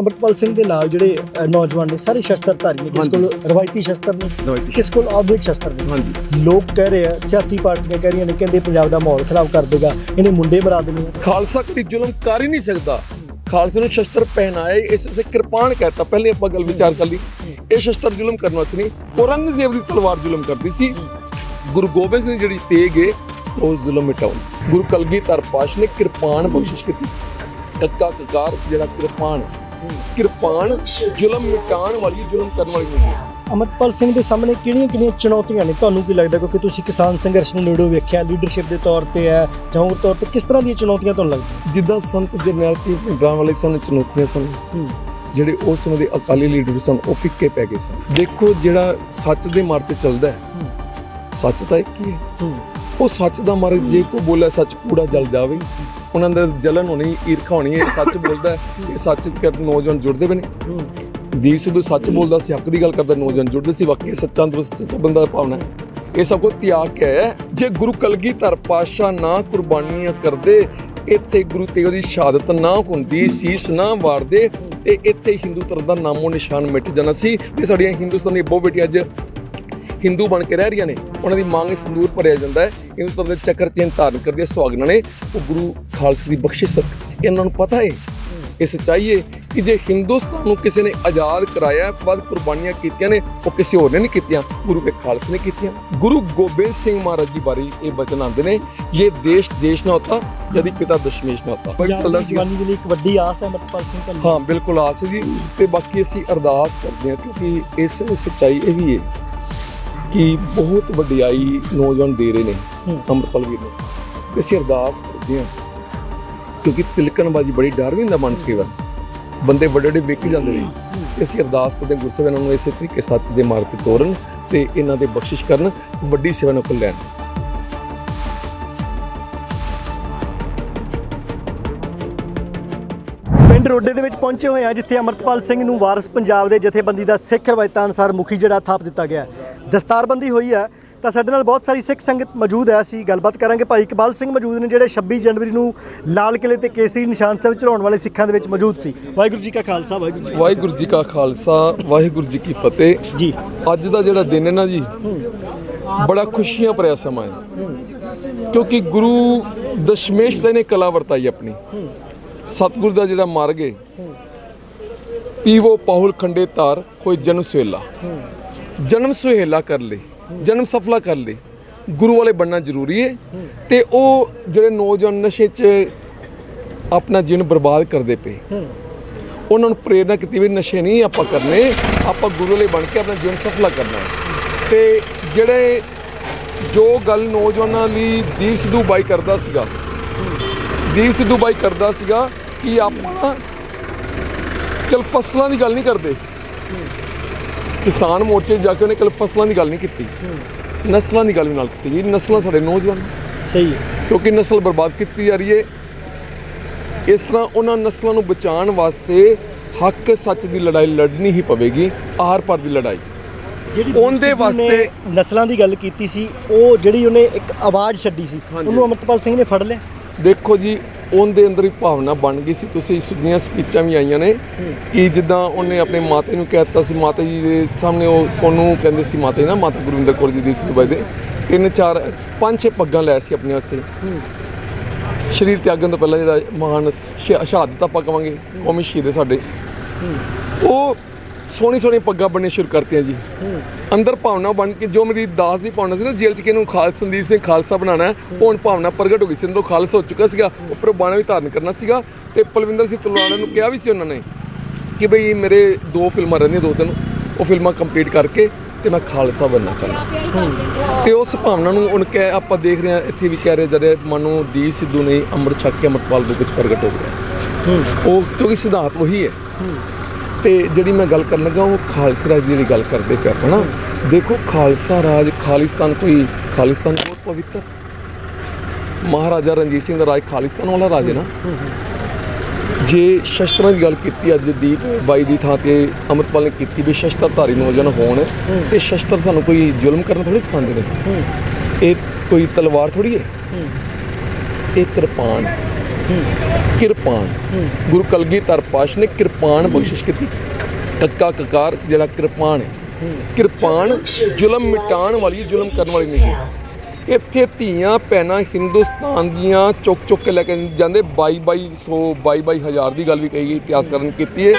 ਅਮਰਪਾਲ ਸਿੰਘ ਦੇ ਨਾਲ ਜਿਹੜੇ ਅ, ਨੌਜਵਾਨ ਨੇ ਸਾਰੇ ਸ਼ਸਤਰਧਾਰੀ ਨੇ ਕਿਸੇ। ਕੋਲ ਰਵਾਇਤੀ ਸ਼ਸਤਰ ਨੇ ਰਵਾਇਤੀ ਕਿਸੇ ਕੋਲ ਆਧੁਨਿਕ ਸ਼ਸਤਰ ਨੇ। ਹਾਂਜੀ। ਲੋਕ ਕਹਿ ਰਹੇ ਆ ਸਿਆਸੀ ਪਾਰਟੀਆਂ ਕਹਿ ਰਹੀਆਂ ਨੇ ਕਹਿੰਦੇ ਪੰਜਾਬ ਦਾ ਮਾਹੌਲ ਖਰਾਬ ਕਰ ਦੇਗਾ ਇਹਨੇ ਮੁੰਡੇ ਮਰਾ ਦੇਣੇ ਆ। ਖਾਲਸਾ ਕਦੀ ਜ਼ੁਲਮ ਕਰ ਹੀ ਨਹੀਂ ਸਕਦਾ। ਖਾਲਸੇ ਨੂੰ ਸ਼ਸਤਰ ਪਹਿਨਾਏ ਇਸ ਉਸੇ ਕਿਰਪਾਨ ਕਹਿਤਾ ਪਹਿਲੇ ਆਪਾਂ ਗੱਲ ਵਿਚਾਰ ਕਰ ਲਈ। ਇਹ ਸ਼ਸਤਰ ਜ਼ੁਲਮ ਕਰਨ ਵਾਸਤੇ ਨਹੀਂ ਔਰੰਗਜ਼ੇਬ ਦੀ ਤਲਵਾਰ ਜ਼ੁਲਮ ਕਰਦੀ ਸੀ। ਗੁਰੂ ਗੋਬਿੰਦ ਸਿੰਘ ਦੀ ਜਿਹੜੀ ਤੇਗ ਹੈ ਉਹ ਜ਼ੁਲਮ ਮਿਟਾਉਣ ਗੁਰੂ ਕਲਗੀਧਰ ਪਾਤਸ਼ਾਹ ਨੇ ਕਿਰਪਾਨ ਬਖਸ਼ਿਸ਼ ਕੀਤੀ। ਕੱਕਾ ਕਕਾਰ ਜਿਹੜਾ ਕਿਰਪਾਨ ਕਿਰਪਾਨ ਜ਼ੁਲਮ ਮਿਟਾਉਣ ਵਾਲੀ ਜ਼ੁਲਮ ਕਰਨ ਵਾਲੀ ਨਹੀਂ ਹੈ। ਅਮਰਪਾਲ ਸਿੰਘ ਦੇ ਸਾਹਮਣੇ ਕਿਹੜੀਆਂ ਕਿਹੜੀਆਂ ਚੁਣੌਤੀਆਂ ਨੇ? ਤੁਹਾਨੂੰ ਕੀ ਲੱਗਦਾ ਕਿਉਂਕਿ ਤੁਸੀਂ ਕਿਸਾਨ ਸੰਘਰਸ਼ ਨੂੰ ਨੇੜੋਂ ਵੇਖਿਆ? ਲੀਡਰਸ਼ਿਪ ਦੇ ਤੌਰ ਤੇ ਹੈ ਜਾਂ ਹੋਰ ਤੌਰ ਤੇ ਕਿਸ ਤਰ੍ਹਾਂ ਦੀਆਂ ਚੁਣੌਤੀਆਂ ਤੁਹਾਨੂੰ ਲੱਗਦੀਆਂ? ਜਿੱਦਾਂ ਸੰਤ ਜਰਨੈਲ ਸਿੰਘ ਭਿੰਡਰਾਂ ਵਾਲੇ ਸਨ ਚੁਣੌਤੀਆਂ ਸਨ। ਜਿਹੜੇ ਉਸ ਸਮੇਂ ਦੇ ਅਕਾਲੀ ਲੀਡਰ ਸਨ ਉਹ ਫਿੱਕੇ ਪੈ ਗਏ ਸਨ। ਦੇਖੋ ਜਿਹੜਾ ਸੱਚ ਦੇ ਮਾਰਗ ਤੇ ਚੱਲਦਾ ਹੈ। ਸੱਚ ਤਾਂ ਇੱਕ ਹੀ ਹੈ। ਉਹ ਸੱਚ ਦਾ ਮਾਰਗ ਜੇ ਕੋ ਬੋਲੇ ਸੱਚ ਕੂੜਾ ਜਲ ਜਾਵੇ। ਉਹਨਾਂ ਦੇ ਜਲਨ ਹੋਣੀ ਈਰਖਾ ਹੋਣੀ ਇਹ ਸੱਚ ਬੋਲਦਾ ਇਹ ਸੱਚ ਕਰ ਨੌਜਵਾਨ ਜੁੜਦੇ ਵੀ ਨੇ ਦੀਪ ਸਿੱਧੂ ਸੱਚ ਬੋਲਦਾ ਸੀ ਹੱਕ ਦੀ ਗੱਲ ਕਰਦਾ ਨੌਜਵਾਨ ਜੁੜਦੇ ਸੀ ਵਾਕਈ ਸੱਚਾ ਅੰਦਰੋਂ ਸੱਚਾ ਬੰਦਾ ਹੈ। ਇਹ ਸਭ ਕੁਝ ਤਿਆਗ ਕੇ ਆਇਆ। ਜੇ ਗੁਰੂ ਕਲਗੀਧਰ ਪਾਤਸ਼ਾਹ ਨਾ ਕੁਰਬਾਨੀਆਂ ਕਰਦੇ ਇੱਥੇ ਗੁਰੂ ਤੇਗ ਦੀ ਸ਼ਹਾਦਤ ਨਾ ਹੁੰਦੀ ਸੀਸ ਨਾ ਵਾਰਦੇ ਤੇ ਇੱਥੇ ਹਿੰਦੂ ਧਰਮ ਦਾ ਨਾਮੋ ਨਿਸ਼ਾਨ ਮਿਟ ਜਾਣਾ ਸੀ ਤੇ ਸਾਡੀਆਂ ਹਿੰਦੁਸਤਾਨ ਦੀਆਂ ਬਹੁਤ ਬੇਟੀਆਂ ਅੱਜ ਹਿੰਦੂ ਬਣ ਕੇ ਰਹਿ ਰਹੀਆਂ ਨੇ ਉਹਨਾਂ ਦੀ ਮੰਗ ਸੰਦੂਰ ਭਰਿਆ ਜਾਂਦਾ ਹੈ ਧਰਮ ਦੇ ਚੱਕਰ ਚਿੰਨ ਧਾਰਨ ਕਰਦੀਆਂ ਸੁਹਾਗਣਾ ਨੇ ਉਹ ਗੁਰੂ ਖਾਲਸੇ ਦੀ ਬਖਸ਼ਿਸ਼ ਇਹਨਾਂ ਨੂੰ ਪਤਾ ਹੈ। ਇਹ ਸੱਚਾਈ ਹੈ ਕਿ ਜੇ ਹਿੰਦੁਸਤਾਨ ਨੂੰ ਕਿਸੇ ਨੇ ਆਜ਼ਾਦ ਕਰਾਇਆ ਹੈ, ਬਾਅਦ ਕੁਰਬਾਨੀਆਂ ਕੀਤੀਆਂ ਨੇ ਉਹ ਕਿਸੇ ਹੋਰ ਨੇ ਨਹੀਂ ਕੀਤੀਆਂ ਗੁਰੂ ਕੇ ਖਾਲਸੇ ਨੇ ਕੀਤੀਆਂ। ਗੁਰੂ ਗੋਬਿੰਦ ਸਿੰਘ ਮਹਾਰਾਜ ਜੀ ਬਾਰੇ ਇਹ ਬਚਨ ਆਉਂਦੇ ਨੇ ਇਹ ਦੇਸ਼ ਦੇਸ਼ ਨਾ ਹੁੰਦਾ ਜਦੀ ਪਿਤਾ ਦਸ਼ਮੇਸ਼ ਨਾ ਹੁੰਦਾ। ਬੜੀ ਜਵਾਨੀ ਦੇ ਲਈ ਇੱਕ ਵੱਡੀ ਆਸ ਹੈ ਅਮਰਪਾਲ ਸਿੰਘ ਤੁਹਾਨੂੰ ਹਾਂ ਬਿਲਕੁਲ ਆਸ ਜੀ ਤੇ ਬਾਕੀ ਅਸੀਂ ਅਰਦਾਸ ਕਰਦੇ ਹਾਂ ਕਿਉਂਕਿ ਇਸ ਸੱਚਾਈ ਇਹ ਵੀ ਹੈ। ਕਿ ਬਹੁਤ ਵਡਿਆਈ ਨੌਜਵਾਨ ਦੇ ਰਹੇ ਨੇ। ਅੰਮ੍ਰਿਤਪਾਲ ਵੀਰ ਨੂੰ। ਤੇ ਅਸੀਂ ਅਰਦਾਸ ਕਰਦੇ ਹਾਂ ਕਿਉਂਕਿ ਤਿਲਕਣਬਾਜੀ ਬੜੀ ਡਰ ਵੀ ਹੁੰਦਾ ਮਨ ਵਾਰ ਬੰਦੇ ਵੱਡੇ ਵੱਡੇ ਵਿਕ ਜਾਂਦੇ ਨੇ। ਅਸੀਂ ਅਰਦਾਸ ਕਰਦੇ ਹਾਂ ਗੁਰਸੇਵ ਇਹਨਾਂ ਨੂੰ ਇਸੇ ਤਰੀਕੇ ਸੱਚ ਦੇ ਮਾਰਗ ਤੇ ਤੋਰਨ ਤੇ ਇਹਨਾਂ ਦੇ ਬਖਸ਼ਿਸ਼ ਕਰਨ ਵੱਡੀ ਸੇਵਾ ਕੋਲ ਲੈਣ। ਪਿੰਡ ਰੋਡੇ ਦੇ ਵਿੱਚ ਪਹੁੰਚੇ ਹੋਏ ਆ ਜਿੱਥੇ ਅਮਰਤਪਾਲ ਸਿੰਘ ਨੂੰ ਵਾਰਸ ਪੰਜਾਬ ਦੇ ਜਥੇਬੰਦੀ ਦਾ ਸਿੱਖ ਰਵਾਇਤਾਂ ਅਨੁਸਾਰ ਮੁਖੀ ਜਿਹੜਾ ਥਾਪ ਦਿੱਤਾ ਗਿਆ। ਦਸਤਾਰਬੰਦੀ ਹੋਈ ਹੈ ਤਾਂ ਸਾਡੇ ਨਾਲ ਬਹੁਤ ਸਾਰੀ ਸਿੱਖ ਸੰਗਤ ਮੌਜੂਦ ਹੈ। ਅਸੀਂ ਗੱਲਬਾਤ ਕਰਾਂਗੇ ਭਾਈ ਇਕਬਾਲ ਸਿੰਘ ਮੌਜੂਦ ਨੇ ਜਿਹੜੇ 26 ਜਨਵਰੀ ਨੂੰ ਲਾਲ ਕਿਲੇ ਤੇ ਕੇਸਰੀ ਨਿਸ਼ਾਨ ਸਾਹਿਬ ਚੜਾਉਣ ਵਾਲੇ ਸਿੱਖਾਂ ਦੇ ਵਿੱਚ ਮੌਜੂਦ ਸੀ। ਵਾਹਿਗੁਰੂ ਜੀ ਕਾ ਖਾਲਸਾ ਵਾਹਿਗੁਰੂ ਜੀ ਵਾਹਿਗੁਰੂ ਜੀ ਕਾ ਖਾਲਸਾ ਵਾਹਿਗੁਰੂ ਜੀ ਕੀ ਫਤਿਹ। ਜੀ। ਅੱਜ ਦਾ ਜਿਹੜਾ ਦਿਨ ਹੈ ਨਾ ਜੀ ਬੜਾ ਖੁਸ਼ੀਆਂ ਭਰਿਆ ਸਮਾਂ ਹੈ। ਕਿਉਂਕਿ ਗੁਰੂ ਦਸ਼ਮੇਸ਼ ਪਿਤਾ ਨੇ ਕਲਾ ਵਰਤਾਈ ਆਪਣੀ। ਸਤਿਗੁਰ ਦਾ ਜਿਹੜਾ ਮਾਰਗ ਹੈ ਪੀਵੋ ਪਾਹੁਲ ਖੰਡੇ ਧਾਰ ਕੋਈ ਜਨਮ ਸੁਹੇਲਾ। ਜਨਮ ਸੁਹੇਲਾ ਕਰ ਲੈ, ਜਨਮ ਸਫਲਾ ਕਰ ਲੈ, ਗੁਰੂ ਵਾਲੇ ਬਣਨਾ ਜ਼ਰੂਰੀ ਹੈ ਤੇ ਉਹ ਜਿਹੜੇ ਨੌਜਵਾਨ ਨਸ਼ੇ 'ਚ ਆਪਣਾ ਜੀਵਨ ਬਰਬਾਦ ਕਰਦੇ ਪਏ, ਉਹਨਾਂ ਨੂੰ ਪ੍ਰੇਰਨਾ ਕੀਤੀ ਵੀ ਨਸ਼ੇ ਨਹੀਂ ਆਪਾਂ ਕਰਨੇ, ਆਪਾਂ ਗੁਰੂ ਲਈ ਬਣ ਕੇ ਆਪਣਾ ਜੀਵਨ ਸਫਲਾ ਕਰਨਾ ਹੈ ਤੇ ਜਿਹੜੇ ਜੋ ਗੱਲ ਨੌਜਵਾਨਾਂ ਲਈ ਦੀਪ ਸਿੱਧੂ ਬਾਈ ਕਰਦਾ ਸੀਗਾ ਦੀਪ ਸਿੱਧੂ ਬਾਈ ਕਰਦਾ ਸੀਗਾ ਕਿ ਆਪਾਂ ਚਲ ਫਸਲਾਂ ਦੀ ਗੱਲ ਨਹੀਂ ਕਰਦੇ। ਕਿਸਾਨ ਮੋਰਚੇ ਜਾ ਕੇ ਉਹਨੇ ਕੱਲ ਫਸਲਾਂ ਦੀ ਗੱਲ ਨਹੀਂ ਕੀਤੀ। ਨਸਲਾਂ ਦੀ ਗੱਲ ਵੀ ਨਾਲ ਕੀਤੀ। ਜੀ ਨਸਲਾਂ ਸਾਡੇ ਨੌਜਵਾਨ। ਸਹੀ ਹੈ। ਕਿਉਂਕਿ ਨਸਲ ਬਰਬਾਦ ਕੀਤੀ ਜਾ ਰਹੀ ਹੈ। ਇਸ ਤਰ੍ਹਾਂ ਉਹਨਾਂ ਨਸਲਾਂ ਨੂੰ ਬਚਾਉਣ ਵਾਸਤੇ ਹੱਕ ਸੱਚ ਦੀ ਲੜਾਈ ਲੜਨੀ ਹੀ ਪਵੇਗੀ ਆਰ ਪਾਰ ਦੀ ਲੜਾਈ। ਉਹਦੇ ਵਾਸਤੇ- ਨਸਲਾਂ ਦੀ ਗੱਲ ਕੀਤੀ ਸੀ ਉਹ ਜਿਹੜੀ ਉਹਨੇ ਇੱਕ ਆਵਾਜ਼ ਛੱਡੀ ਸੀ। ਉਹਨੂੰ ਅਮਰਤਪਾਲ ਸਿੰਘ ਨੇ ਫੜ ਲਿਆ। ਦੇਖੋ ਜੀ, ਉਹਦੇ ਅੰਦਰ ਹੀ ਭਾਵਨਾ ਬਣ ਗਈ ਸੀ। ਤੁਸੀਂ ਸੁਣੀਆਂ ਸਪੀਚਾਂ ਵੀ ਆਈਆਂ ਨੇ ਕਿ ਜਿੱਦਾਂ ਉਹਨੇ ਆਪਣੇ ਮਾਤੇ ਜੀ ਨੂੰ ਕਹਿਤਾ ਸੀ, ਮਾਤਾ ਜੀ ਦੇ ਸਾਹਮਣੇ ਉਹ ਸੋਨੂੰ ਕਹਿੰਦੇ ਸੀ ਮਾਤਾ ਜੀ ਨਾ, ਮਾਤਾ ਗੁਰਵਿੰਦਰ ਕੌਰ ਜੀ ਦੀਪ ਸਿੰਘ ਬਾਈ ਦੇ। ਤਿੰਨ, ਚਾਰ, ਪੰਜ, ਛੇ ਪੱਗਾਂ ਲੈ ਸੀ ਆਪਣੇ ਵਾਸਤੇ। ਸ਼ਰੀਰ ਤਿਆਗਣ ਤੋਂ ਪਹਿਲਾਂ ਜਿਹੜਾ ਮਹਾਨ ਸ਼ਹਾਦਤ ਆਪਾਂ ਕਵਾਂਗੇ ਕੌਮੀ ਸ਼ਹੀਦ ਸਾਡੇ। ਉਹ ਸੋਹਣੀ ਸੋਹਣੀ ਪੱਗਾਂ ਬਣਨੇ ਸ਼ੁਰੂ ਕਰਤੀਆਂ ਜੀ। ਅੰਦਰ ਭਾਵਨਾ ਬਣ ਕੇ ਜੋ ਮੇਰੀ ਦਾਸ ਦੀ ਭਾਵਨਾ ਸੀ ਨਾ ਜੇਲ੍ਹ ਚ ਕਿ ਇਹਨੂੰ ਖਾਲਸਾ ਸੰਦੀਪ ਸਿੰਘ ਖਾਲਸਾ ਉਹ ਹੁਣ ਭਾਵਨਾ ਪ੍ਰਗਟ ਹੋ ਗਈ ਸੀ। ਅੰਦਰੋਂ ਖਾਲਸਾ ਹੋ ਚੁੱਕਾ ਸੀਗਾ ਉੱਪਰੋਂ ਬਾਣਾ ਵੀ ਧਾਰਨ ਕਰਨਾ ਸੀਗਾ ਤੇ ਪਲਵਿੰਦਰ ਸਿੰਘ ਤਲਵਾੜਾ ਨੂੰ ਕਿਹਾ ਵੀ ਸੀ ਉਹਨਾਂ ਨੇ ਕਿ ਬਈ ਮੇਰੇ ਦੋ ਫਿਲਮਾਂ ਰਹਿੰਦੀਆਂ ਦੋ ਤਿੰਨ ਉਹ ਫਿਲਮਾਂ ਕੰਪਲੀਟ ਕਰਕੇ ਤੇ ਮੈਂ ਖਾਲਸਾ ਬਣਨਾ ਚਾਹੁੰਦਾ। ਤੇ ਉਸ ਭਾਵਨਾ ਨੂੰ ਉਹਨ ਕਹਿ ਆਪਾਂ ਦੇਖ ਰਹੇ ਹਾਂ ਇੱਥੇ ਵੀ ਕਹਿ ਰਹੇ ਜਦ ਮਨੂ ਦੀ ਸਿੱਧੂ ਨੇ ਅੰਮ੍ਰਿਤ ਛਕ ਕੇ ਅੰਮ੍ਰਿਤਪਾਲ ਦੇ ਵਿੱਚ ਪ੍ਰਗਟ ਹੋ ਗਿਆ ਉਹ ਕਿਉਂਕਿ ਸਿਧਾਂਤ ਉਹੀ ਹੈ। ਤੇ ਜਿਹੜੀ ਮੈਂ ਗੱਲ ਕਰਨ ਲੱਗਾ, ਉਹ ਖਾਲਸਾ ਰਾਜ ਦੀ ਜਿਹੜੀ ਗੱਲ ਕਰਦੇ ਪਿਆ ਆਪਣਾ ਦੇਖੋ ਖਾਲਸਾ ਰਾਜ, ਖਾਲਿਸਤਾਨ ਕੋਈ, ਖਾਲਿਸਤਾਨ ਬਹੁਤ ਪਵਿੱਤਰ। ਮਹਾਰਾਜਾ ਰਣਜੀਤ ਸਿੰਘ ਦਾ ਰਾਜ ਖਾਲਿਸਤਾਨ ਵਾਲਾ ਰਾਜ ਹੈ ਨਾ। ਜੇ ਸ਼ਸਤਰਾਂ ਦੀ ਗੱਲ ਕੀਤੀ, ਅੱਜ ਦੀਪ ਬਾਈ ਦੀ ਥਾਂ ਤੇ ਅਮਰਪਾਲ ਨੇ ਕੀਤੀ ਵੀ ਸ਼ਸਤਰਧਾਰੀ ਨੌਜਵਾਨ ਹੋਣ, ਤੇ ਸ਼ਸਤਰ ਸਾਨੂੰ ਕੋਈ ਜ਼ੁਲਮ ਕਰਨਾ ਥੋੜੀ ਸਿਖਾਉਂਦੇ ਨੇ। ਇਹ ਕੋਈ ਤਲਵਾਰ ਥੋੜੀ ਹੈ। ਇਹ ਕਿਰਪਾਨ ਹੈ। ਕਿਰਪਾਨ। ਗੁਰੂ ਕਲਗੀਧਰ ਪਾਤਸ਼ਾਹ ਨੇ ਕਿਰਪਾਨ ਬਖਸ਼ਿਸ਼ ਕੀਤੀ। ਕੱਕਾ ਕਕਾਰ ਜਿਹੜਾ ਕਿਰਪਾਨ ਹੈ। ਕਿਰਪਾਨ ਜ਼ੁਲਮ ਮਿਟਾਉਣ ਵਾਲੀ ਜ਼ੁਲਮ ਕਰਨ ਵਾਲੀ ਨਹੀਂ ਹੈ। ਇੱਥੇ ਧੀਆਂ ਭੈਣਾਂ ਹਿੰਦੁਸਤਾਨ ਦੀਆਂ ਚੁੱਕ ਚੁੱਕ ਕੇ ਲੈ ਕੇ ਜਾਂਦੇ 22 2200 22 22 ਹਜ਼ਾਰ ਦੀ ਗੱਲ ਵੀ ਕਹੀ ਗਈ ਇਤਿਹਾਸਕਾਰਾਂ ਨੇ ਕੀਤੀ ਹੈ।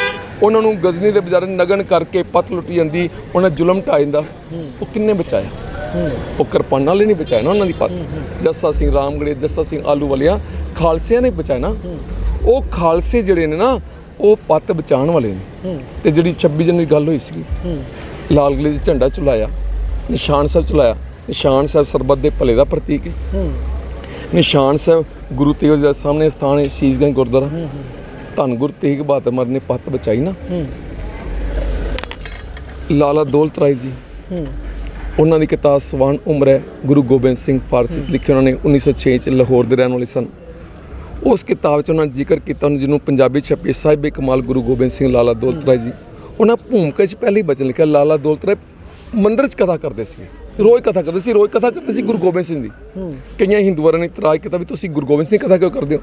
ਉਹਨਾਂ ਨੂੰ ਗਜ਼ਨੀ ਦੇ ਬਜ਼ਾਰ ਨਗਨ ਕਰਕੇ ਪਤ ਲੁੱਟੀ ਜਾਂਦੀ, ਉਹਨਾਂ ਜ਼ੁਲਮ ਢਾਹ ਜਾਂਦਾ ਉਹ ਕਿੰਨੇ ਬਚਾਇਆ ਉਹ ਕਿਰਪਾਨਾਂ ਲਈ ਨਹੀਂ ਬਚਾਇਆ ਨਾ ਉਹਨਾਂ ਦੀ ਪਤ। ਜੱਸਾ ਸਿੰਘ ਰਾਮਗੜੇ ਜੱਸਾ ਸਿੰਘ ਆਲੂ ਵਾਲਿਆ ਖਾਲਸਿਆਂ ਨੇ ਬਚਾਇਆ ਨਾ ਉਹ ਖਾਲਸੇ ਜਿਹੜੇ ਨੇ ਨਾ ਉਹ ਪੱਤ ਬਚਾਉਣ ਵਾਲੇ ਨੇ। ਤੇ ਜਿਹੜੀ 26 ਜਨਵਰੀ ਗੱਲ ਹੋਈ ਸੀ ਲਾਲ ਕਿਲ੍ਹੇ 'ਚ ਝੰਡਾ ਚੁਲਾਇਆ ਨਿਸ਼ਾਨ ਸਾਹਿਬ ਚੁਲਾਇਆ ਨਿਸ਼ਾਨ ਸਾਹਿਬ ਸਰਬੱਤ ਦੇ ਭਲੇ ਦਾ ਪ੍ਰਤੀਕ ਹੈ। ਨਿਸ਼ਾਨ ਸਾਹਿਬ ਗੁਰੂ ਤੇਗ ਬਹਾਦਰ ਦੇ ਸਾਹਮਣੇ ਸਥਾਨ ਹੈ ਸ਼ੀਸ਼ਗੰਜ ਗੁਰਦੁਆਰਾ। ਧੰਨ ਗੁਰੂ ਤੇਗ ਬਹਾਦਰ ਮਰ ਨੇ ਪੱਤ ਬਚਾਈ ਨਾ। ਲਾਲਾ ਦੌਲਤ ਰਾਏ ਜੀ ਉਹਨਾਂ ਦੀ ਕਿਤਾਬ ਸਵਾਨ ਉਮਰ ਹੈ ਗੁਰੂ ਗੋਬਿੰਦ ਸਿੰਘ ਫਾਰਸੀ ਲਿਖੀ ਉਹਨਾਂ ਨੇ 1906 ਚ ਲਾਹੌਰ ਦੇ ਰਹਿਣ ਵਾਲੇ ਸਨ। ਉਸ ਕਿਤਾਬ 'ਚ ਉਹਨਾਂ ਨੇ ਜ਼ਿਕਰ ਕੀਤਾ ਜਿਹਨੂੰ ਪੰਜਾਬੀ ਛਪੀ, ਸਾਹਿਬ ਕਮਾਲ ਗੁਰੂ ਗੋਬਿੰਦ ਸਿੰਘ, ਲਾਲਾ ਦੌਲਤ ਰਾਏ ਜੀ। ਉਹਨਾਂ ਭੂਮਿਕਾ 'ਚ ਪਹਿਲੇ ਬਚਨ ਲਿਖਿਆ, ਲਾਲਾ ਦੌਲਤ ਰਾਏ ਮੰਦਰ 'ਚ ਕਥਾ ਕਰਦੇ ਸੀ। ਰੋਜ਼ ਕਥਾ ਕਰਦੇ ਸੀ, ਰੋਜ਼ ਕਥਾ ਕਰਦੇ ਸੀ ਗੁਰੂ ਗੋਬਿੰਦ ਸਿੰਘ ਦੀ। ਕਈਆਂ ਹਿੰਦੂਆਂ ਨੇ ਇਤਰਾਜ਼ ਕੀਤਾ ਵੀ ਤੁਸੀਂ ਗੁਰੂ ਗੋਬਿੰਦ ਸਿੰਘ ਕਥਾ ਕਿਉਂ ਕਰਦੇ ਹੋ?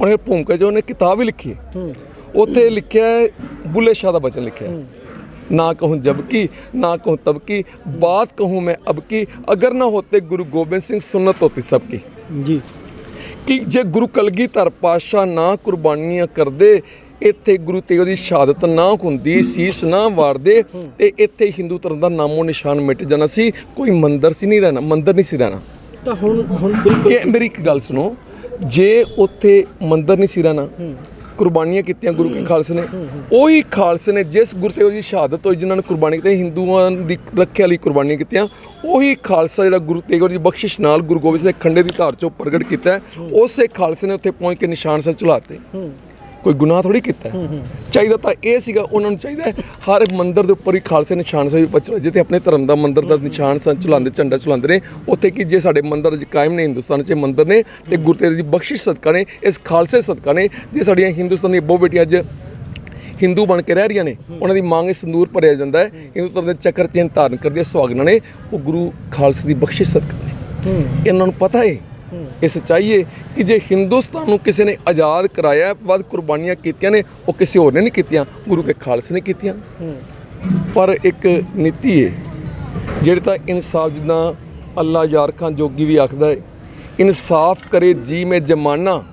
ਉਹਨੇ ਭੂਮਿਕਾ 'ਚ ਉਹਨੇ ਕਿਤਾਬ ਵੀ ਲਿਖੀ ਉੱਥੇ ਲਿਖਿਆ ਬੁੱਲੇ ਸ਼ਾਹ ਦਾ ਬਚਨ ਲਿਖਿਆ ਨਾ ਕਹੂੰ ਜਬਕੀ ਨਾ ਕਹੂੰ ਤਬਕੀ ਬਾਤ ਕਹੂੰ ਮੈਂ ਅਬਕੀ ਅਗਰ ਨਾ ਹੋਤੇ ਗੁਰੂ ਗੋਬਿੰਦ ਸਿੰਘ ਸੁਨਨਤ ਹੋਤੀ ਸਬਕੀ ਜੀ। ਕਿ ਜੇ ਗੁਰੂ ਕਲਗੀਧਰ ਪਾਤਸ਼ਾਹ ਨਾ ਕੁਰਬਾਨੀਆਂ ਕਰਦੇ ਇੱਥੇ ਗੁਰੂ ਤੇਗ ਦੀ ਸ਼ਹਾਦਤ ਨਾ ਹੁੰਦੀ ਸੀਸ ਨਾ ਵਾਰਦੇ ਤੇ ਇੱਥੇ ਹਿੰਦੂ ਧਰਮ ਦਾ ਨਾਮੋ ਨਿਸ਼ਾਨ ਮਿਟ ਜਾਣਾ ਸੀ ਕੋਈ ਮੰਦਰ ਸੀ ਨਹੀਂ ਰਹਿਣਾ ਮੰਦਰ ਨਹੀਂ ਸੀ ਰਹਿਣਾ। ਤਾਂ ਹੁਣ ਹੁਣ ਬਿਲਕੁਲ ਕਿ ਮੇਰੀ ਇੱਕ ਗੱਲ ਸੁਣੋ ਜੇ ਉੱਥੇ ਮੰਦਰ ਨਹੀਂ ਸੀ ਰਹਿਣਾ ਕੁਰਬਾਨੀਆਂ ਕੀਤੀਆਂ ਗੁਰੂ ਕੇ ਖਾਲਸੇ ਨੇ। ਉਹੀ ਖਾਲਸੇ ਨੇ ਜਿਸ ਗੁਰੂ ਤੇਗ ਦੀ ਸ਼ਹਾਦਤ ਹੋਈ ਜਿਨ੍ਹਾਂ ਨੇ ਕੁਰਬਾਨੀ ਕੀਤੀ ਹਿੰਦੂਆਂ ਦੀ ਰੱਖਿਆ ਲਈ ਕੁਰਬਾਨੀਆਂ ਕੀਤੀਆਂ ਉਹੀ ਖਾਲਸਾ ਜਿਹੜਾ ਗੁਰੂ ਤੇਗ ਦੀ ਬਖਸ਼ਿਸ਼ ਨਾਲ ਗੁਰੂ ਗੋਬਿੰਦ ਸਿੰਘ ਖੰਡੇ ਦੀ ਧਾਰ ਚੋਂ ਪ੍ਰਗਟ ਕੀਤਾ ਉਸੇ ਖਾਲਸੇ ਨੇ ਉੱਥੇ ਪਹੁੰਚ ਕੇ ਨਿਸ਼ਾਨ ਸਾਹਿਬ ਚੁਲਾਤੇ ਕੋਈ ਗੁਨਾਹ ਥੋੜੀ ਕੀਤਾ। ਚਾਹੀਦਾ ਤਾਂ ਇਹ ਸੀਗਾ ਉਹਨਾਂ ਨੂੰ ਚਾਹੀਦਾ ਹਰ ਮੰਦਿਰ ਦੇ ਉੱਪਰ ਹੀ ਖਾਲਸੇ ਨਿਸ਼ਾਨ ਸਾਹਿਬ ਬਚਣਾ ਜਿੱਥੇ ਆਪਣੇ ਧਰਮ ਦਾ ਮੰਦਿਰ ਦਾ ਨਿਸ਼ਾਨ ਸਾਹਿਬ ਚਲਾਉਂਦੇ ਝੰਡਾ ਚਲਾਉਂਦੇ ਨੇ। ਉੱਥੇ ਕਿ ਜੇ ਸਾਡੇ ਮੰਦਿਰ ਅੱਜ ਕਾਇਮ ਨੇ ਹਿੰਦੁਸਤਾਨ 'ਚ ਮੰਦਿਰ ਨੇ ਤੇ ਗੁਰੂ ਤੇਗ ਦੀ ਬਖਸ਼ਿਸ਼ ਸਦਕਾ ਨੇ ਇਸ ਖਾਲਸੇ ਸਦਕਾ ਨੇ ਜੇ ਸਾਡੀਆਂ ਹਿੰਦੁਸਤਾਨ ਦੀਆਂ ਬਹੁ ਬੇਟੀਆਂ ਅੱਜ ਹਿੰਦੂ ਬਣ ਕੇ ਰਹਿ ਰਹੀਆਂ ਨੇ ਉਹਨਾਂ ਦੀ ਮੰਗ ਸੰਦੂਰ ਭਰਿਆ ਜਾਂਦਾ ਹੈ ਹਿੰਦੂ ਧਰਮ ਦੇ ਚੱਕਰ ਚਿੰਨ ਧਾਰਨ ਕਰਦੀਆਂ ਸੁਹਾਗਣਾ ਨੇ ਉਹ ਗੁਰੂ ਖਾਲਸੇ ਦੀ ਬਖਸ਼ਿਸ਼ ਸਦਕਾ ਨੇ। ਇਹਨਾਂ ਨੂੰ ਪਤਾ ਹੈ ਇਹ ਸੱਚਾਈ ਹੈ ਕਿ ਜੇ ਹਿੰਦੁਸਤਾਨ ਨੂੰ ਕਿਸੇ ਨੇ ਆਜ਼ਾਦ ਕਰਾਇਆ ਵੱਧ ਕੁਰਬਾਨੀਆਂ ਕੀਤੀਆਂ ਨੇ, ਉਹ ਕਿਸੇ ਹੋਰ ਨੇ ਨਹੀਂ ਕੀਤੀਆਂ, ਗੁਰੂ ਕੇ ਖਾਲਸੇ ਨੇ ਕੀਤੀਆਂ। ਪਰ ਇੱਕ ਨੀਤੀ ਹੈ, ਜਿਹੜੇ ਤਾਂ ਇਨਸਾਫ ਜਿੱਦਾਂ ਅੱਲਾ ਯਾਰ ਖਾਨ ਜੋਗੀ ਵੀ ਆਖਦਾ ਹੈ, ਇਨਸਾਫ ਕਰੇ ਜੀ ਮੈਂ ਜਮਾਨਾ,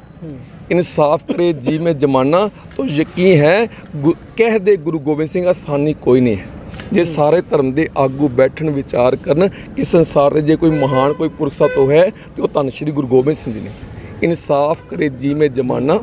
ਇਨਸਾਫ ਕਰੇ ਜੀ ਮੈਂ ਜਮਾਨਾ, ਤਾਂ ਯਕੀਨ ਹੈ, ਗੁ- ਕਹਿ ਦੇ ਗੁਰੂ ਗੋਬਿੰਦ ਸਿੰਘ, ਆਸਾਨੀ ਕੋਈ ਨਹੀਂ ਹੈ। ਜੇ ਸਾਰੇ ਧਰਮ ਦੇ ਆਗੂ ਬੈਠਣ ਵਿਚਾਰ ਕਰਨ ਕਿ ਸੰਸਾਰ ਦੇ ਜੇ ਕੋਈ ਮਹਾਨ, ਕੋਈ ਪੁਰਖ ਤੋਂ ਹੈ, ਤੇ ਉਹ ਧੰਨ ਸ਼੍ਰੀ ਗੁਰੂ ਗੋਬਿੰਦ ਸਿੰਘ ਜੀ ਨੇ। ਇਨਸਾਫ ਕਰੇ ਜੀ ਮੇ ਜਮਾਨਾ,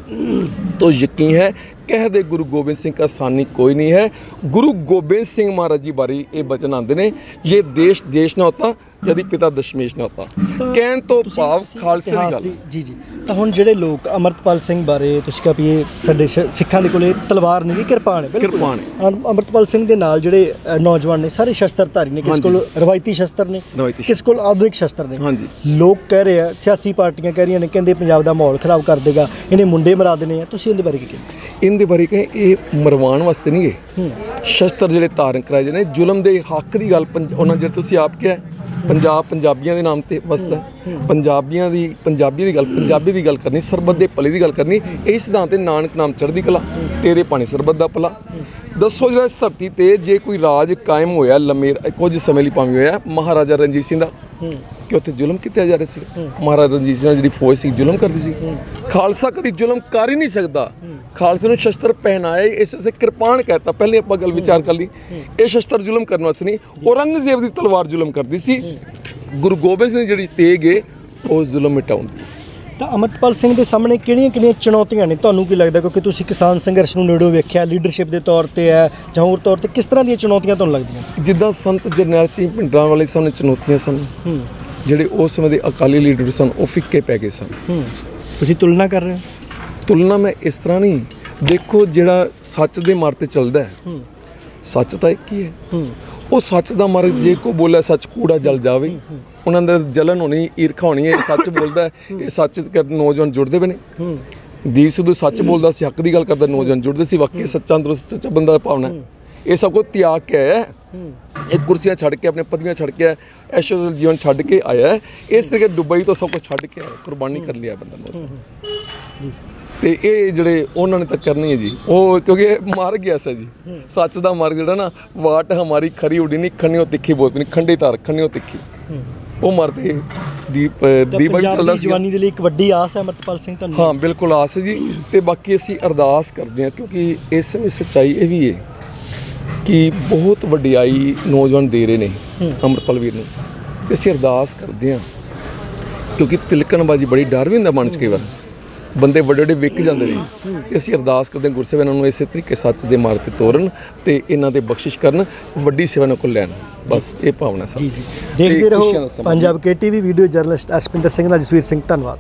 ਤੋਂ ਯਕੀਨ ਹੈ, ਕਹਿ ਦੇ ਗੁਰੂ ਗੋਬਿੰਦ ਸਿੰਘ ਦਾ ਸਾਨੀ ਕੋਈ ਨਹੀਂ ਹੈ। ਗੁਰੂ ਗੋਬਿੰਦ ਸਿੰਘ ਮਹਾਰਾਜ ਜੀ ਬਾਰੇ ਇਹ ਬਚਨ ਆਉਂਦੇ ਨੇ ਇਹ ਦੇਸ਼ ਦੇਸ਼ ਨਾ ਹੁੰਦਾ ਜਦੀ ਪਿਤਾ ਦਸ਼ਮੇਸ਼ ਨਾ ਹੁੰਦਾ ਕਹਿਣ ਤੋਂ ਭਾਵ ਖਾਲਸੇ ਦੀ ਗੱਲ ਜੀ ਜੀ। ਤਾਂ ਹੁਣ ਜਿਹੜੇ ਲੋਕ ਅਮਰਤਪਾਲ ਸਿੰਘ ਬਾਰੇ ਤੁਸੀਂ ਕਹਾਂ ਵੀ ਸਾਡੇ ਸਿੱਖਾਂ ਦੇ ਕੋਲੇ ਤਲਵਾਰ ਨਹੀਂ ਕਿਰਪਾਨ ਹੈ ਕਿਰਪਾਨ ਅਮਰਤਪਾਲ ਸਿੰਘ ਦੇ ਨਾਲ ਜਿਹੜੇ ਨੌਜਵਾਨ ਨੇ ਸਾਰੇ ਸ਼ਸਤਰਧਾਰੀ ਨੇ ਕਿਸ ਕੋਲ ਰਵਾਇਤੀ ਸ਼ਸਤਰ ਨੇ ਕਿਸ ਕੋਲ ਆਧੁਨਿਕ ਸ਼ਸਤਰ ਨੇ। ਲੋਕ ਕਹਿ ਰਹੇ ਆ ਸਿਆਸੀ ਪਾਰਟੀਆਂ ਕਹਿ ਰਹੀਆਂ ਨੇ ਕਹਿੰਦੇ ਪੰਜਾਬ ਦਾ ਮਾਹੌਲ ਖਰਾਬ ਕਰ ਦੇਗਾ ਇਹਨੇ ਮੁੰਡੇ ਮਰਾ ਦੇਣੇ ਆ। ਤੁਸੀਂ ਇਹਦੇ ਬਾਰੇ ਕੀ ਕਹਿੰਦੇ? ਇਹਦੇ ਬਾਰੇ ਕਿ ਇਹ ਮਰਵਾਉਣ ਵਾਸਤੇ ਨਹੀਂ ਇਹ ਸ਼ਸਤਰ ਜਿਹੜੇ ਧਾਰਨ ਕਰਾਏ ਜਾਂਦੇ ਜ਼ੁਲਮ ਦੇ ਹੱਕ ਦੀ ਗੱਲ ਉਹਨਾਂ ਜਿਹੜੇ ਤੁਸੀਂ ਆਪ ਕਿਹਾ ਪੰਜਾਬ ਪੰਜਾਬੀਆਂ ਦੇ ਨਾਮ ਤੇ ਵਸਦਾ ਹੈ। ਪੰਜਾਬੀਆਂ ਦੀ, ਪੰਜਾਬੀ ਦੀ ਗੱਲ, ਪੰਜਾਬੀ ਦੀ ਗੱਲ ਕਰਨੀ, ਸਰਬੱਤ ਦੇ ਭਲੇ ਦੀ ਗੱਲ ਕਰਨੀ, ਇਹ ਸਿਧਾਂਤ ਤੇ ਨਾਨਕ ਨਾਮ ਚੜ੍ਹਦੀ ਕਲਾ, ਤੇਰੇ ਪਾਣੀ ਸਰਬੱਤ ਦਾ ਭਲਾ ਦੱਸੋ ਜਿਹੜਾ ਇਸ ਧਰਤੀ ਤੇ ਜੇ ਕੋਈ ਰਾਜ ਕਾਇਮ ਹੋਇਆ, ਲੰਮੇ, ਕੁਝ ਸਮੇਂ ਲਈ ਭਾਵੇਂ ਹੋਇਆ, ਮਹਾਰਾਜਾ ਰਣਜੀਤ ਸਿੰਘ ਦਾ ਕਿ ਉੱਥੇ ਜ਼ੁਲਮ ਕੀਤਾ ਜਾ ਰਿਹਾ ਸੀ। ਮਹਾਰਾਜਾ ਰਣਜੀਤ ਸਿੰਘ ਜਿਹੜੀ ਫੌਜ ਸੀ ਜ਼ੁਲਮ ਕਰਦੀ ਸੀ। ਖਾਲਸਾ ਕਦੀ ਜ਼ੁਲਮ ਕਰ ਹੀ ਨਹੀਂ ਸਕਦਾ। ਖਾਲਸੇ ਨੂੰ ਸ਼ਸਤਰ ਪਹਿਨਾਏ ਇਸ ਸੇ ਕਿਰਪਾਨ ਕਹਿਤਾ। ਪਹਿਲੇ ਆਪਾਂ ਗੱਲ ਵਿਚਾਰ ਕਰ ਲਈ। ਇਹ ਸ਼ਸਤਰ ਜ਼ੁਲਮ ਕਰਨ ਵਾਸਤੇ ਨਹੀਂ ਔਰੰਗਜ਼ੇਬ ਦੀ ਤਲਵਾਰ ਜ਼ੁਲਮ ਕਰਦੀ ਸੀ। ਗੁਰੂ ਗੋਬਿੰਦ ਸਿੰਘ ਜਿਹੜੀ ਤੇਗ ਹੈ ਉਹ ਜ਼ੁਲਮ ਮਿਟਾਉਣ ਦੀ। ਤਾਂ ਅਮਰਤਪਾਲ ਸਿੰਘ ਦੇ ਸਾਹਮਣੇ ਕਿਹੜੀਆਂ-ਕਿਹੜੀਆਂ ਚੁਣੌਤੀਆਂ ਨੇ? ਤੁਹਾਨੂੰ ਕੀ ਲੱਗਦਾ ਕਿਉਂਕਿ ਤੁਸੀਂ ਕਿਸਾਨ ਸੰਘਰਸ਼ ਨੂੰ ਨੇੜੋਂ ਵੇਖਿਆ ਲੀਡਰਸ਼ਿਪ ਦੇ ਤੌਰ ਤੇ ਹੈ ਜਾਂ ਹੋਰ ਤੌਰ ਤੇ ਕਿਸ ਤਰ੍ਹਾਂ ਦੀਆਂ ਚੁਣੌਤੀਆਂ ਤੁਹਾਨੂੰ ਲੱਗਦੀਆਂ? ਜਿੱਦਾਂ ਸੰਤ ਜਰਨੈਲ ਸਿੰਘ ਭਿੰਡਰਾਂ ਵਾਲੇ ਸਾਹਮਣੇ ਚੁਣੌਤੀਆਂ ਸਨ। ਜਿਹੜੇ ਉਸ ਸਮੇਂ ਦੇ ਅਕਾਲੀ ਲੀਡਰ ਸਨ ਉਹ ਫਿੱਕੇ ਪੈ ਗਏ ਸਨ। ਤੁਸੀਂ ਤੁਲਨਾ ਕਰ ਰਹੇ ਹੋ? ਤੁਲਨਾ ਮੈਂ ਇਸ ਤਰ੍ਹਾਂ ਨਹੀਂ। ਦੇਖੋ ਜਿਹੜਾ ਸੱਚ ਦੇ ਮਾਰਗ ਤੇ ਚੱਲਦਾ ਹੈ ਸੱਚ ਤਾਂ ਇੱਕ ਹੀ ਹੈ। ਉਹ ਸੱਚ ਦਾ ਮਾਰਗ ਜੇ ਕੋ ਬੋਲਿਆ ਸੱਚ ਕੂੜਾ ਜਲ ਜਾਵੇ ਉਹਨਾਂ ਦਾ ਜਲਨ ਹੋਣੀ ਈਰਖਾ ਹੋਣੀ ਹੈ ਸੱਚ ਬੋਲਦਾ ਇਹ ਸੱਚ ਕਰ ਨੌਜਵਾਨ ਜੁੜਦੇ ਬਣੇ ਦੀਪ ਸਿੱਧੂ ਸੱਚ ਬੋਲਦਾ ਸੀ ਹੱਕ ਦੀ ਗੱਲ ਕਰਦਾ ਨੌਜਵਾਨ ਜੁੜਦੇ ਸੀ ਵਾਕਈ ਸੱਚਾ ਅੰਦਰੋਂ ਸੱਚਾ ਬੰਦਾ ਭਾਵਨਾ ਹੈ। ਇਹ ਸਭ ਕੁਝ ਤਿਆਗ ਕੇ ਆਇਆ ਹੈ। ਇਹ ਕੁਰਸੀਆਂ ਛੱਡ ਕੇ ਆਪਣੇ ਪਦਵੀਆਂ ਛੱਡ ਕੇ ਐਸ਼ੋ ਜੀਵਨ ਛੱਡ ਕੇ ਆਇਆ ਇਸ ਤਰੀਕੇ ਦੁਬਈ ਤੋਂ ਸਭ ਕੁਝ ਛੱਡ ਕੇ ਆਇਆ ਕੁਰਬਾਨੀ ਕਰ ਲਿਆ ਬੰਦਾ ਨੌਜਵਾਨ ਤੇ ਇਹ ਜਿਹੜੇ ਉਹਨਾਂ ਨੇ ਤਾਂ ਕਰਨੀ ਹੈ ਜੀ ਉਹ ਕਿਉਂਕਿ ਮਰ ਗਿਆ ਸੀ ਜੀ। ਸੱਚ ਦਾ ਮਰ ਜਿਹੜਾ ਨਾ ਵਾਟ ਹਮਾਰੀ ਖਰੀ ਉਡੀ ਨਹੀਂ ਖੰਨਿਓ ਤਿੱਖੀ ਬੋਲ ਨਹੀਂ ਖੰਡੀ ਤਾਰ ਖੰਨਿਓ ਤਿੱਖੀ। ਉਹ ਮਰਦੇ ਦੀਪ ਪੰਜਾਬ ਚੱਲਦਾ ਸੀ ਜਵਾਨੀ ਦੇ ਲਈ ਇੱਕ ਵੱਡੀ ਆਸ ਹੈ ਅਮਰਤਪਾਲ ਸਿੰਘ ਤੁਹਾਨੂੰ ਹਾਂ ਬਿਲਕੁਲ ਆਸ ਹੈ ਜੀ। ਤੇ ਬਾਕੀ ਅਸੀਂ ਅਰਦਾਸ ਕਰਦੇ ਹਾਂ ਕਿਉਂਕਿ ਇਸ ਸਮੇਂ ਸੱਚਾਈ ਇਹ ਵੀ ਹੈ। ਕਿ ਬਹੁਤ ਵਡਿਆਈ ਨੌਜਵਾਨ ਦੇ ਰਹੇ ਨੇ ਅੰਮ੍ਰਿਤਪਾਲ ਵੀਰ ਨੂੰ। ਤੇ ਅਸੀਂ ਅਰਦਾਸ ਕਰਦੇ ਹਾਂ ਕਿਉਂਕਿ ਤਿਲਕਣਬਾਜੀ ਬੜੀ ਡਰ ਵੀ ਹੁੰਦਾ ਮਨ 'ਚ ਕਈ ਵਾਰ। ਬੰਦੇ ਵੱਡੇ ਵੱਡੇ ਵਿਕ ਜਾਂਦੇ ਨੇ। ਤੇ ਅਸੀਂ ਅਰਦਾਸ ਕਰਦੇ ਹਾਂ ਗੁਰਸੇਵ ਇਹਨਾਂ ਨੂੰ ਇਸੇ ਤਰੀਕੇ ਸੱਚ ਦੇ ਮਾਰਗ ਤੇ ਤੋਰਨ ਤੇ ਇਹਨਾਂ ਦੇ ਬਖਸ਼ਿਸ਼ ਕਰਨ ਵੱਡੀ ਸੇਵਾ ਨਾਲ ਕੋਲ ਲੈਣ। ਬਸ ਇਹ ਭਾਵਨਾ ਜੀ ਜੀ। ਦੇਖਦੇ ਰਹੋ ਦਾ। ਪੰਜਾਬ ਕੇ TV video journalist Arshpinder Singh ਨਾਲ ਜਸਵੀਰ ਸਿੰਘ ਧੰਨਵਾਦ।